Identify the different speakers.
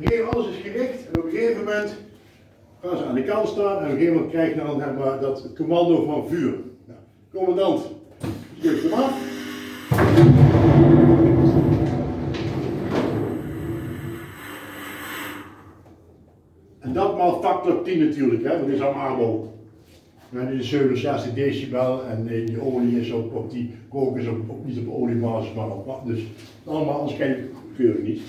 Speaker 1: gegeven alles is gericht en op een gegeven moment gaan ze aan de kant staan en op een gegeven moment krijg je nou dan dat commando van vuur. Nou, commandant, hem af. En dat maal factor 10 natuurlijk, hè, want is allemaal ABO. Ja, dit is 67 decibel en eh, die olie is ook op die kook is op, niet op oliebasis, maar op wat. Dus allemaal, anders kijk je keurig niet.